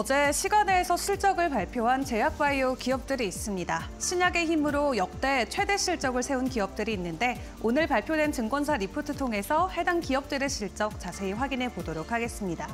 어제 시간에서 실적을 발표한 제약바이오 기업들이 있습니다. 신약의 힘으로 역대 최대 실적을 세운 기업들이 있는데 오늘 발표된 증권사 리포트 통해서 해당 기업들의 실적 자세히 확인해 보도록 하겠습니다.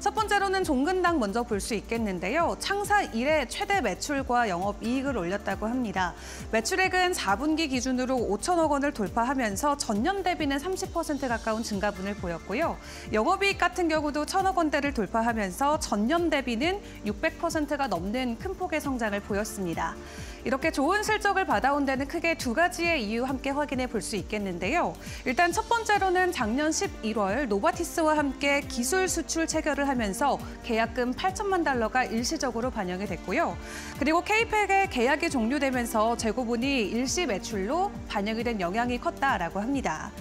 첫 번째로는 종근당 먼저 볼 수 있겠는데요. 창사 이래 최대 매출과 영업이익을 올렸다고 합니다. 매출액은 4분기 기준으로 5천억 원을 돌파하면서 전년 대비는 30% 가까운 증가분을 보였고요. 영업이익 같은 경우도 천억 원대를 돌파하면서 전년 대비는 600%가 넘는 큰 폭의 성장을 보였습니다. 이렇게 좋은 실적을 받아온 데는 크게 두 가지의 이유 함께 확인해 볼 수 있겠는데요. 일단 첫 번째로는 작년 11월 노바티스와 함께 기술 수출 체결을 하면서 계약금 8천만 달러가 일시적으로 반영이 됐고요. 그리고 K팩의 계약이 종료되면서 재고분이 일시 매출로 반영이 된 영향이 컸다라고 합니다.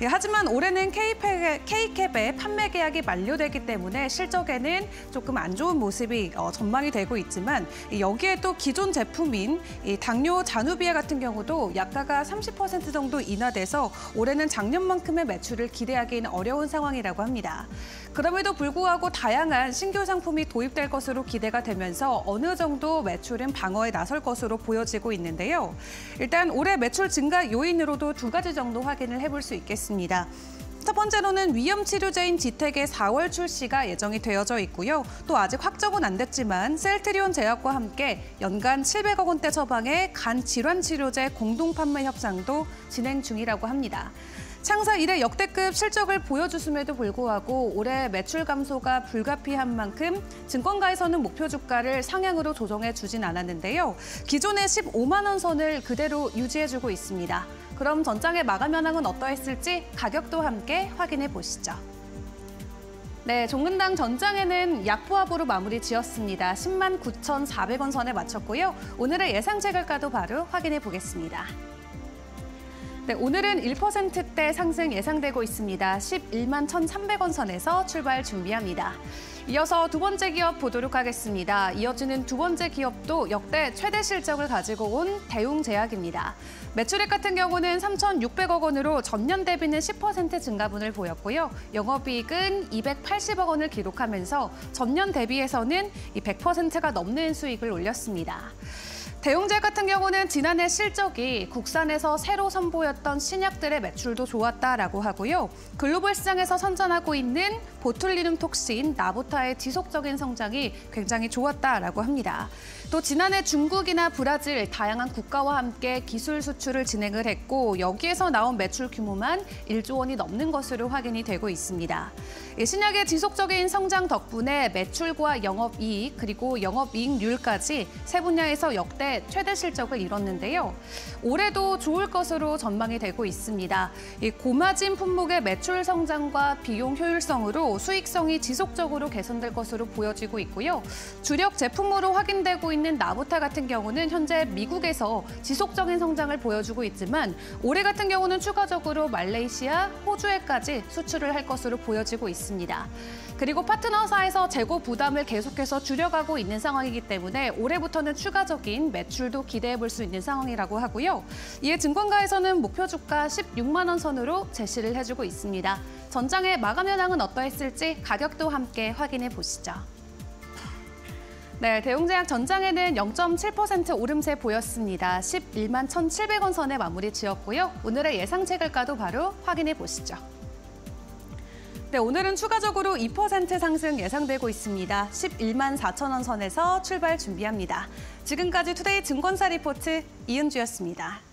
예, 하지만 올해는 K캡의, 판매 계약이 만료되기 때문에 실적에는 조금 안 좋은 모습이 어, 전망이 되고 있지만 여기에 또 기존 제품인 이 당뇨 자누비아 같은 경우도 약가가 30% 정도 인하돼서 올해는 작년만큼의 매출을 기대하기는 어려운 상황이라고 합니다. 그럼에도 불구하고 다양한 신규 상품이 도입될 것으로 기대가 되면서 어느 정도 매출은 방어에 나설 것으로 보여지고 있는데요. 일단 올해 매출 증가 요인으로도 두 가지 정도 확인을 해볼 수 있겠습니다. 첫 번째로는 위험 치료제인 지텍의 4월 출시가 예정이 되어져 있고요. 또 아직 확정은 안 됐지만 셀트리온 제약과 함께 연간 700억 원대 처방의 간 질환 치료제 공동 판매 협상도 진행 중이라고 합니다. 창사 이래 역대급 실적을 보여줬음에도 불구하고 올해 매출 감소가 불가피한 만큼 증권가에서는 목표 주가를 상향으로 조정해 주진 않았는데요. 기존의 15만 원 선을 그대로 유지해주고 있습니다. 그럼 전장의 마감 현황은 어떠했을지 가격도 함께 확인해 보시죠. 네, 종근당 전장에는 약포합으로 마무리 지었습니다. 10만 9,400원 선에 마쳤고요. 오늘의 예상 재결가도 바로 확인해 보겠습니다. 네, 오늘은 1%대 상승 예상되고 있습니다. 11만 1,300원 선에서 출발 준비합니다. 이어서 두 번째 기업 보도록 하겠습니다. 이어지는 두 번째 기업도 역대 최대 실적을 가지고 온 대웅제약입니다. 매출액 같은 경우는 3,600억 원으로 전년 대비는 10% 증가분을 보였고요. 영업이익은 280억 원을 기록하면서 전년 대비해서는 100%가 넘는 수익을 올렸습니다. 대웅제 같은 경우는 지난해 실적이 국산에서 새로 선보였던 신약들의 매출도 좋았다라고 하고요. 글로벌 시장에서 선전하고 있는 보툴리눔 톡신 나보타의 지속적인 성장이 굉장히 좋았다라고 합니다. 또 지난해 중국이나 브라질 다양한 국가와 함께 기술 수출을 진행을 했고 여기에서 나온 매출 규모만 1조 원이 넘는 것으로 확인이 되고 있습니다. 신약의 지속적인 성장 덕분에 매출과 영업이익 그리고 영업이익률까지 세 분야에서 역대 최대 실적을 이뤘는데요. 올해도 좋을 것으로 전망이 되고 있습니다. 고마진 품목의 매출 성장과 비용 효율성으로 수익성이 지속적으로 개선될 것으로 보여지고 있고요. 주력 제품으로 확인되고 있는 나보타 같은 경우는 현재 미국에서 지속적인 성장을 보여주고 있지만 올해 같은 경우는 추가적으로 말레이시아, 호주에까지 수출을 할 것으로 보여지고 있습니다. 그리고 파트너사에서 재고 부담을 계속해서 줄여가고 있는 상황이기 때문에 올해부터는 추가적인 매출도 기대해 볼 수 있는 상황이라고 하고요. 이에 증권가에서는 목표 주가 16만 원 선으로 제시를 해주고 있습니다. 전장의 마감 현황은 어떠했을지 가격도 함께 확인해 보시죠. 네, 대웅제약 전장에는 0.7% 오름세 보였습니다. 11만 1,700원 선에 마무리 지었고요. 오늘의 예상 체결가도 바로 확인해 보시죠. 네, 오늘은 추가적으로 2% 상승 예상되고 있습니다. 11만 4천 원 선에서 출발 준비합니다. 지금까지 투데이 증권사 리포트 이은주였습니다.